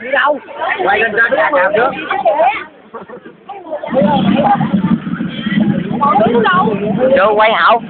đi đâu? Quay lên trên nhà nào trước đi chưa quay hậu.